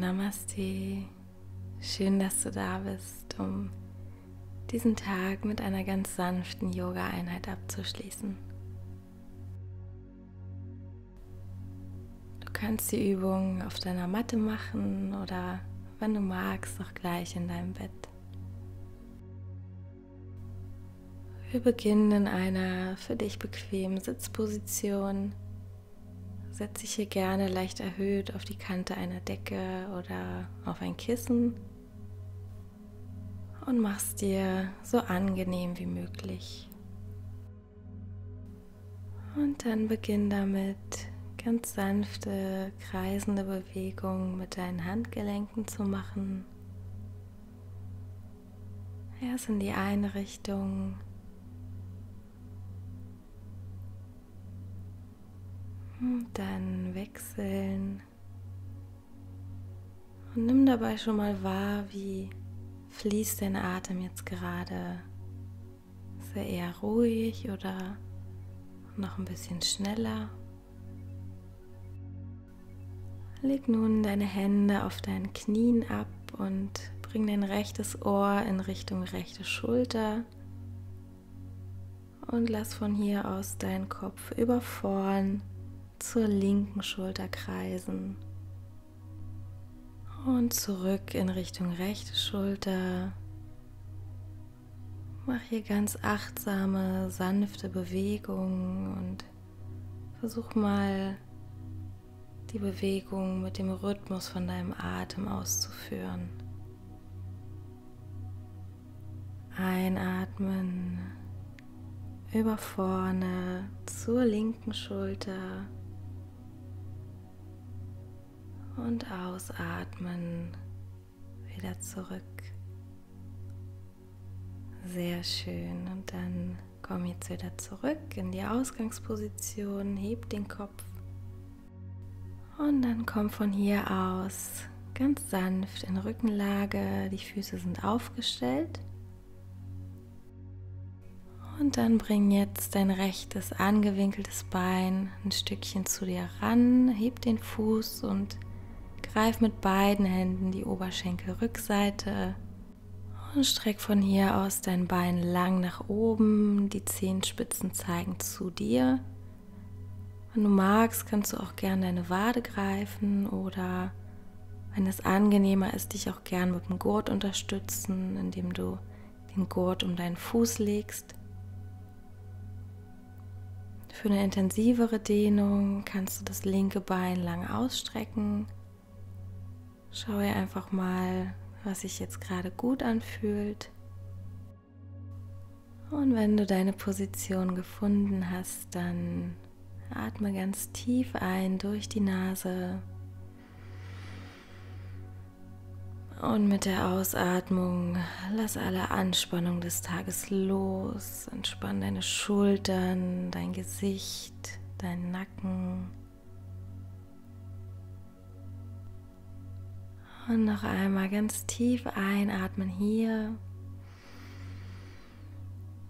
Namaste. Schön, dass du da bist, um diesen Tag mit einer ganz sanften Yoga-Einheit abzuschließen. Du kannst die Übung auf deiner Matte machen oder, wenn du magst, auch gleich in deinem Bett. Wir beginnen in einer für dich bequemen Sitzposition. Setz dich hier gerne leicht erhöht auf die Kante einer Decke oder auf ein Kissen und mach's dir so angenehm wie möglich. Und dann beginn damit ganz sanfte, kreisende Bewegungen mit deinen Handgelenken zu machen. Erst in die eine Richtung Und dann wechseln. Und nimm dabei schon mal wahr, wie fließt dein Atem jetzt gerade. Ist er eher ruhig oder noch ein bisschen schneller? Leg nun deine Hände auf deinen Knien ab und bring dein rechtes Ohr in Richtung rechte Schulter und lass von hier aus deinen Kopf über vorn zur linken Schulter kreisen und zurück in Richtung rechte Schulter. Mach hier ganz achtsame, sanfte Bewegungen und versuch mal die Bewegung mit dem Rhythmus von deinem Atem auszuführen. Einatmen über vorne zur linken Schulter und ausatmen wieder zurück. Sehr schön. Und dann komm jetzt wieder zurück in die Ausgangsposition, heb den Kopf und dann komm von hier aus ganz sanft in Rückenlage. Die Füße sind aufgestellt. Und dann bring jetzt dein rechtes angewinkeltes Bein ein Stückchen zu dir ran, heb den Fuß und Greif mit beiden Händen die Oberschenkelrückseite und streck von hier aus dein Bein lang nach oben. Die Zehenspitzen zeigen zu dir. Wenn du magst, kannst du auch gerne deine Wade greifen oder wenn es angenehmer ist, dich auch gern mit dem Gurt unterstützen, indem du den Gurt um deinen Fuß legst. Für eine intensivere Dehnung kannst du das linke Bein lang ausstrecken Schaue einfach mal, was sich jetzt gerade gut anfühlt. Und wenn du deine Position gefunden hast, dann atme ganz tief ein durch die Nase. Und mit der Ausatmung lass alle Anspannung des Tages los. Entspann deine Schultern, dein Gesicht, deinen Nacken. Und noch einmal ganz tief einatmen hier.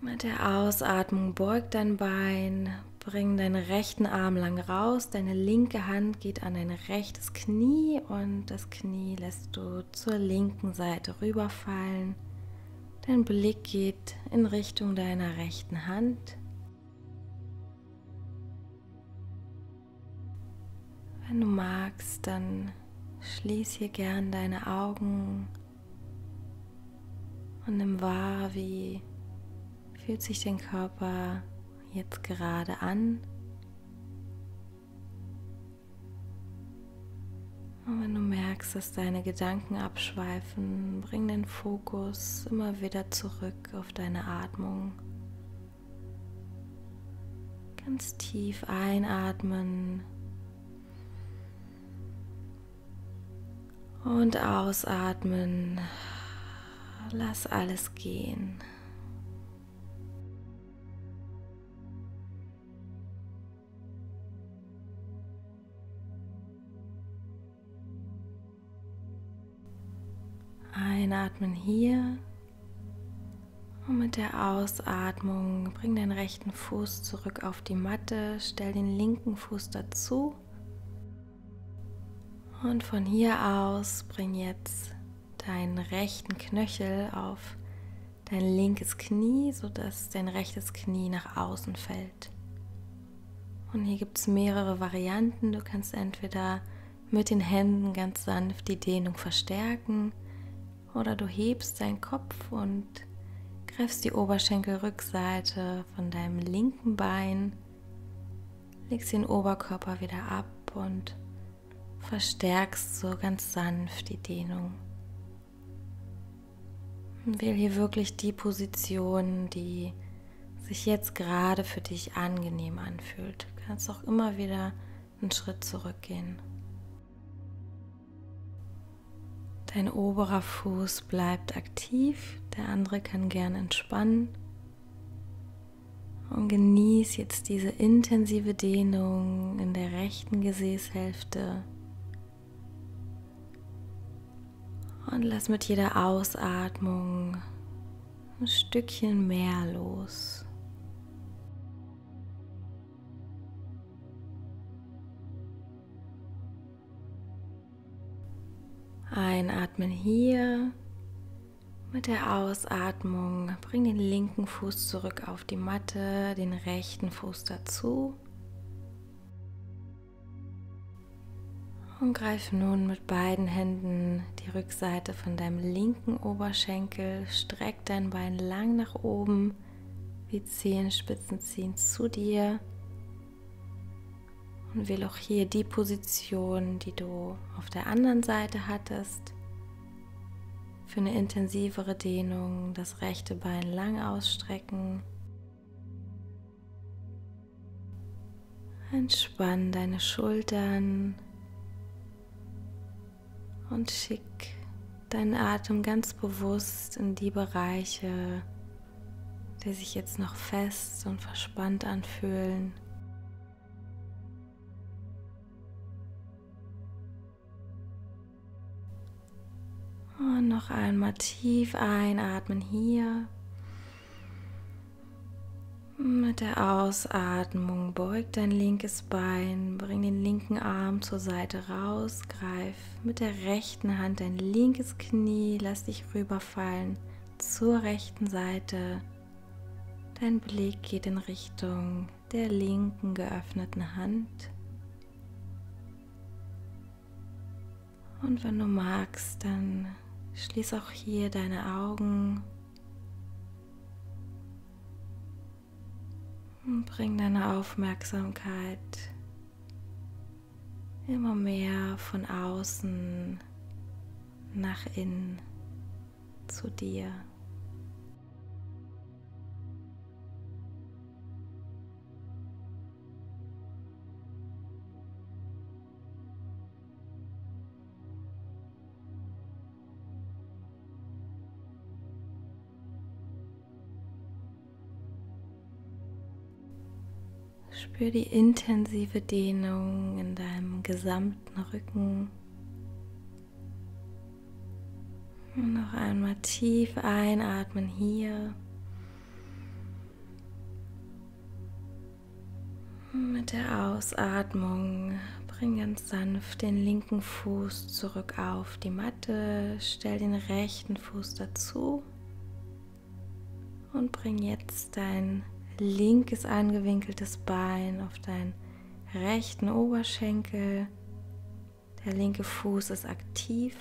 Mit der Ausatmung beug dein Bein, bring deinen rechten Arm lang raus, deine linke Hand geht an dein rechtes Knie und das Knie lässt du zur linken Seite rüberfallen. Dein Blick geht in Richtung deiner rechten Hand. Wenn du magst, dann Schließ hier gern deine Augen und nimm wahr, wie fühlt sich dein Körper jetzt gerade an. Und wenn du merkst, dass deine Gedanken abschweifen, bring den Fokus immer wieder zurück auf deine Atmung. Ganz tief einatmen Und ausatmen. Lass alles gehen. Einatmen hier und mit der Ausatmung bring den rechten Fuß zurück auf die Matte, stell den linken Fuß dazu Und von hier aus bring jetzt deinen rechten Knöchel auf dein linkes Knie, sodass dein rechtes Knie nach außen fällt. Und hier gibt es mehrere Varianten. Du kannst entweder mit den Händen ganz sanft die Dehnung verstärken oder du hebst deinen Kopf und greifst die Oberschenkelrückseite von deinem linken Bein, legst den Oberkörper wieder ab und verstärkst so ganz sanft die Dehnung. Wähl hier wirklich die Position, die sich jetzt gerade für dich angenehm anfühlt. Du kannst auch immer wieder einen Schritt zurückgehen. Dein oberer Fuß bleibt aktiv, der andere kann gern entspannen. Und genieß jetzt diese intensive Dehnung in der rechten Gesäßhälfte Und lass mit jeder Ausatmung ein Stückchen mehr los. Einatmen hier. Mit der Ausatmung bring den linken Fuß zurück auf die Matte, den rechten Fuß dazu. Greif nun mit beiden Händen die Rückseite von deinem linken Oberschenkel. Streck dein Bein lang nach oben, wie Zehenspitzen ziehen zu dir. Und wähle auch hier die Position, die du auf der anderen Seite hattest. Für eine intensivere Dehnung das rechte Bein lang ausstrecken. Entspann deine Schultern, und schick deinen Atem ganz bewusst in die Bereiche, die sich jetzt noch fest und verspannt anfühlen. Und noch einmal tief einatmen hier mit der Ausatmung beug dein linkes Bein, bring den linken Arm zur Seite raus, greif mit der rechten Hand dein linkes Knie, lass dich rüberfallen zur rechten Seite. Dein Blick geht in Richtung der linken geöffneten Hand. Und wenn du magst, dann schließ auch hier deine Augen Und bring deine Aufmerksamkeit immer mehr von außen nach innen zu dir. Spür die intensive Dehnung in deinem gesamten Rücken. Und noch einmal tief einatmen hier. Mit der Ausatmung bring ganz sanft den linken Fuß zurück auf die Matte, stell den rechten Fuß dazu und bring jetzt dein linkes angewinkeltes Bein auf deinen rechten Oberschenkel. Der linke Fuß ist aktiv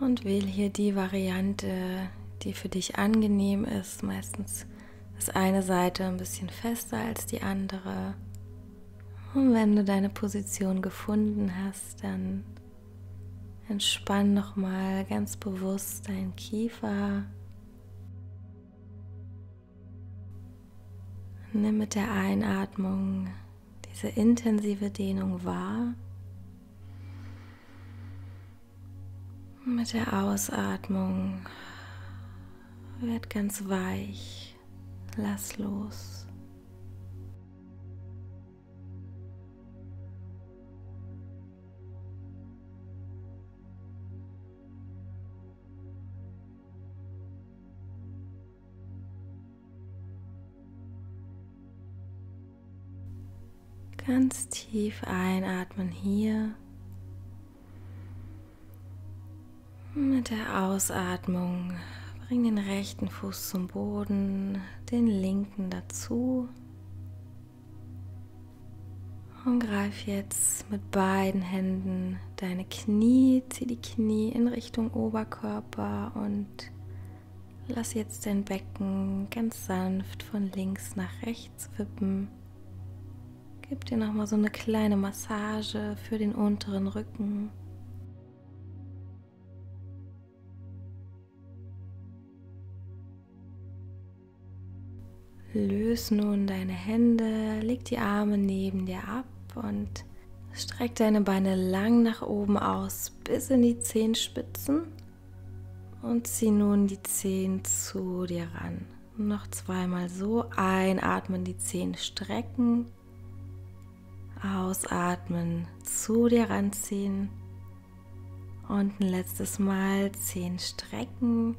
und wähle hier die Variante, die für dich angenehm ist. Meistens ist eine Seite ein bisschen fester als die andere. Und wenn du deine Position gefunden hast, dann entspann noch mal ganz bewusst deinen Kiefer Nimm mit der Einatmung diese intensive Dehnung wahr. Mit der Ausatmung wird ganz weich. Lass los. Ganz tief einatmen hier. Mit der Ausatmung bring den rechten Fuß zum Boden, den linken dazu und greif jetzt mit beiden Händen deine Knie, zieh die Knie in Richtung Oberkörper und lass jetzt dein Becken ganz sanft von links nach rechts wippen. Gib dir nochmal so eine kleine Massage für den unteren Rücken. Löse nun deine Hände, leg die Arme neben dir ab und streck deine Beine lang nach oben aus bis in die Zehenspitzen und zieh nun die Zehen zu dir ran. Noch zweimal so einatmen, die Zehen strecken, ausatmen, zu dir ranziehen und ein letztes Mal Zehen strecken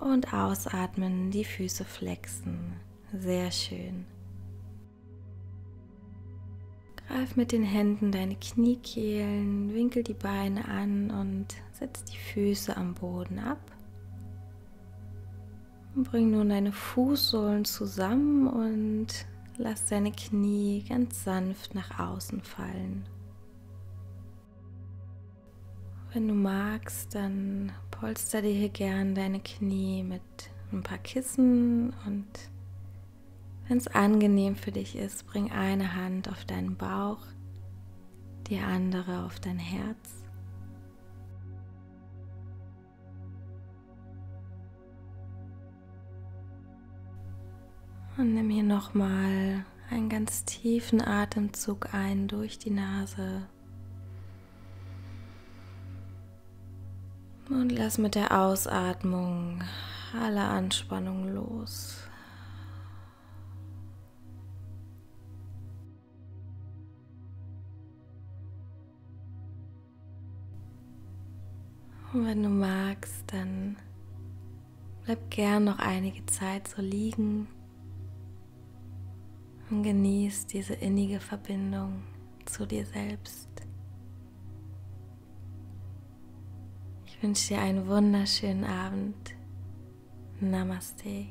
und ausatmen, die Füße flexen. Sehr schön. Greif mit den Händen deine Kniekehlen, winkel die Beine an und setz die Füße am Boden ab. Bring nun deine Fußsohlen zusammen und lass deine Knie ganz sanft nach außen fallen. Wenn du magst, dann polster dir hier gern deine Knie mit ein paar Kissen und wenn es angenehm für dich ist, bring eine Hand auf deinen Bauch, die andere auf dein Herz. Und nimm hier nochmal einen ganz tiefen Atemzug ein durch die Nase Und lass mit der Ausatmung alle Anspannung los. Und wenn du magst, dann bleib gern noch einige Zeit so liegen und genieß diese innige Verbindung zu dir selbst. wünsche dir einen wunderschönen Abend. Namaste.